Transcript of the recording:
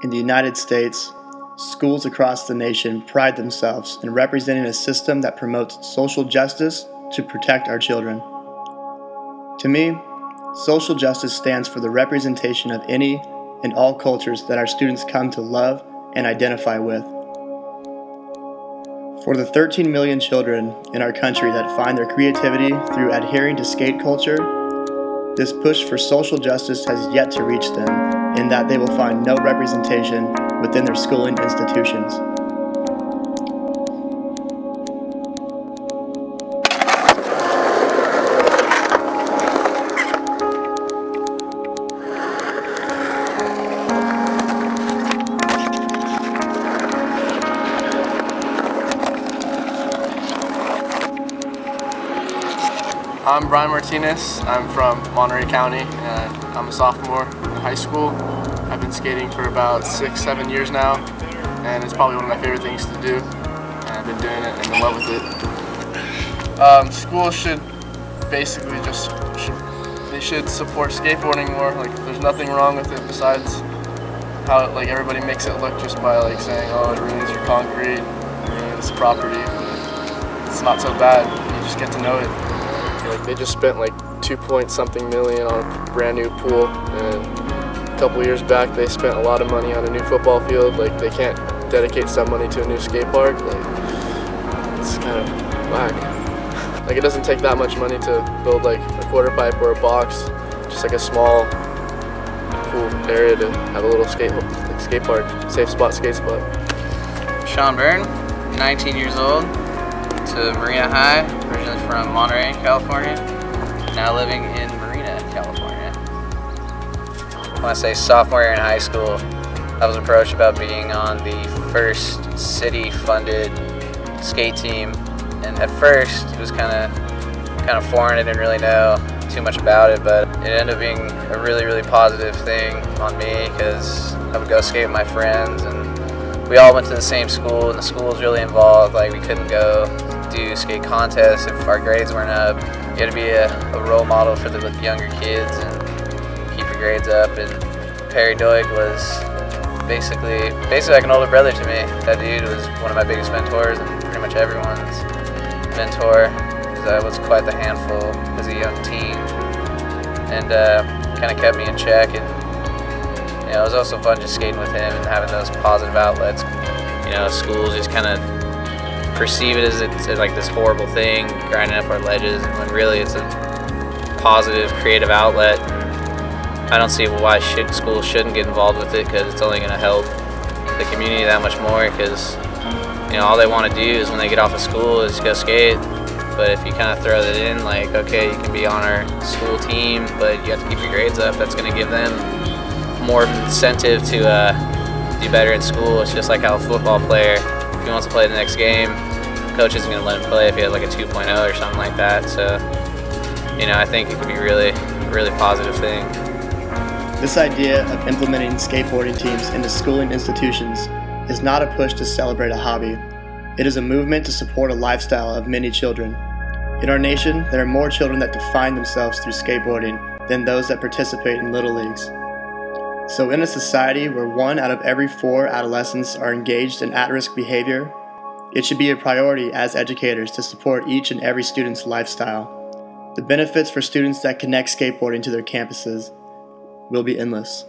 In the United States, schools across the nation pride themselves in representing a system that promotes social justice to protect our children. To me, social justice stands for the representation of any and all cultures that our students come to love and identify with. For the 13 million children in our country that find their creativity through adhering to skate culture, this push for social justice has yet to reach them in that they will find no representation within their schooling institutions. I'm Brian Martinez. I'm from Monterey County and I'm a sophomore in high school. I've been skating for about six, seven years now and it's probably one of my favorite things to do. And I've been doing it and in love with it. Um, school should basically just, should, they should support skateboarding more. Like there's nothing wrong with it besides how like everybody makes it look just by like saying, oh it ruins your concrete, it ruins property. It's not so bad. You just get to know it. Like they just spent like two point something million on a brand new pool, and a couple years back they spent a lot of money on a new football field. Like they can't dedicate some money to a new skate park. Like it's kind of whack. Like it doesn't take that much money to build like a quarter pipe or a box, just like a small, cool area to have a little skate like skate park, safe spot, skate spot. Sean Byrne, 19 years old, to Marina High, originally from Monterey, California, now living in Marina, California. When I say sophomore year in high school, I was approached about being on the first city-funded skate team, and at first it was kind of kind of foreign. I didn't really know too much about it, but it ended up being a really, really positive thing on me because I would go skate with my friends and we all went to the same school and the school was really involved. Like we couldn't go skate contests if our grades weren't up. You had to be a, a role model for the younger kids and keep your grades up. And Perry Doig was basically basically like an older brother to me. That dude was one of my biggest mentors and pretty much everyone's mentor because I was quite the handful as a young teen and uh, kind of kept me in check and you know, it was also fun just skating with him and having those positive outlets. You know, schools just kind of perceive it as it's like this horrible thing, grinding up our ledges, when really it's a positive, creative outlet. I don't see why should, schools shouldn't get involved with it because it's only going to help the community that much more because you know all they want to do is when they get off of school is go skate but if you kind of throw that in like okay you can be on our school team but you have to keep your grades up that's going to give them more incentive to uh, do better in school. It's just like how a football player, if he wants to play the next game, coach isn't going to let him play if he has like a 2.0 or something like that. So, you know, I think it could be really, really positive thing. This idea of implementing skateboarding teams into schooling institutions is not a push to celebrate a hobby. It is a movement to support a lifestyle of many children. In our nation, there are more children that define themselves through skateboarding than those that participate in little leagues. So, in a society where one out of every four adolescents are engaged in at risk behavior, it should be a priority as educators to support each and every student's lifestyle. The benefits for students that connect skateboarding to their campuses will be endless.